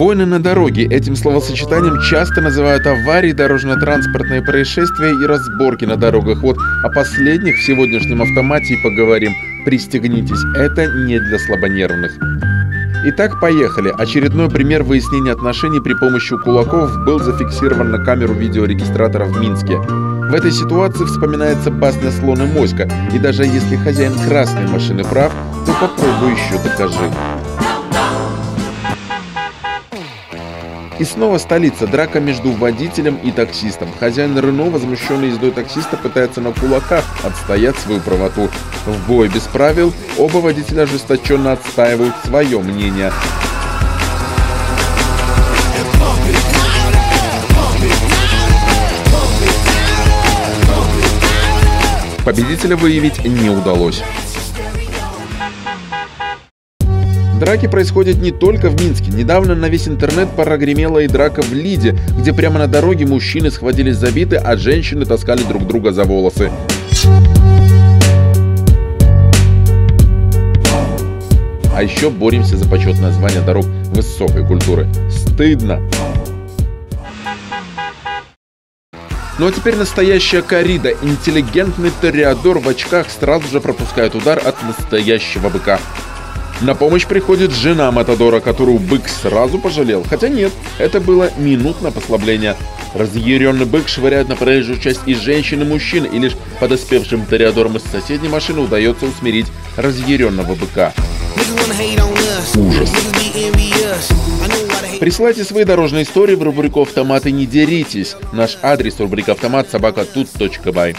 Войны на дороге этим словосочетанием часто называют аварии, дорожно-транспортные происшествия и разборки на дорогах. Вот о последних в сегодняшнем автомате и поговорим. Пристегнитесь, это не для слабонервных. Итак, поехали. Очередной пример выяснения отношений при помощи кулаков был зафиксирован на камеру видеорегистратора в Минске. В этой ситуации вспоминается басня слон и моська, и даже если хозяин красной машины прав, то попробуй еще докажи. И снова столица. Драка между водителем и таксистом. Хозяин Рено, возмущенный ездой таксиста, пытается на кулаках отстоять свою правоту. В бой без правил оба водителя ожесточенно отстаивают свое мнение. Победителя выявить не удалось. Драки происходят не только в Минске. Недавно на весь интернет прогремела и драка в Лиде, где прямо на дороге мужчины схватились за биты, а женщины таскали друг друга за волосы. А еще боремся за почетное звание дорог высокой культуры. Стыдно! Ну а теперь настоящая корида. Интеллигентный тореадор в очках сразу же пропускает удар от настоящего быка. На помощь приходит жена Матадора, которую бык сразу пожалел. Хотя нет, это было минутное послабление. Разъяренный бык швыряет на проезжую часть и женщин, и мужчин, и лишь подоспевшим тореадорам из соседней машины удается усмирить разъяренного быка. Ужас. Присылайте свои дорожные истории в рубрику «Автоматы не деритесь». Наш адрес рубрика «Автомат» собака тут.бай.